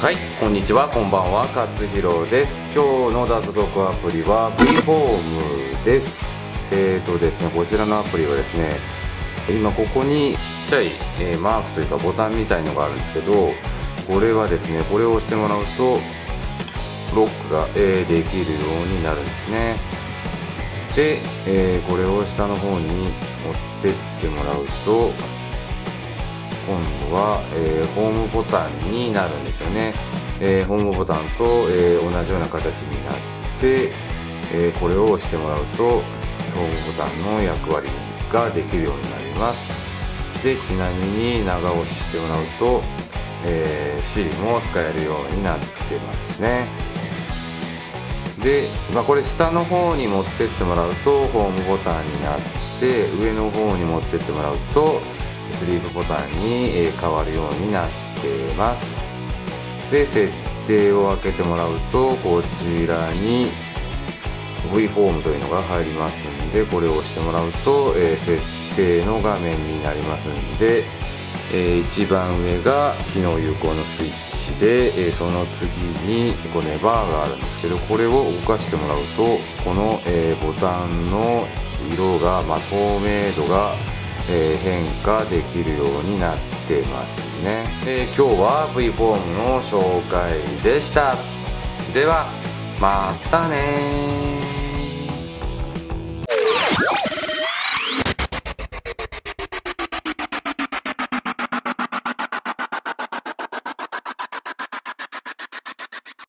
はいこんにちはこんばんは勝弘です。今日の脱獄アプリは V フォームです。えーとですねこちらのアプリはですね今ここにちっちゃい、えー、マークというかボタンみたいのがあるんですけどこれはですねこれを押してもらうとロックが、えー、できるようになるんですね。で、えー、これを下の方に持ってってもらうと今度は、えー、ホームボタンになるんですよね、えー、ホームボタンと、えー、同じような形になって、えこれを押してもらうとホームボタンの役割ができるようになります。でちなみに長押ししてもらうと、え Siri も使えるようになってますね。で、まあ、これ下の方に持ってってもらうとホームボタンになって上の方に持ってってもらうとスリープボタンに変わるようになってます。で設定を開けてもらうとこちらに V フォームというのが入りますんでこれを押してもらうと、え設定の画面になりますんで、え一番上が機能有効のスイッチで、えその次にこれバーがあるんですけどこれを動かしてもらうとこの、えボタンの色が、ま、透明度がえー、変化できるようになってますね、えー、今日は V フォームの紹介でした。ではまたね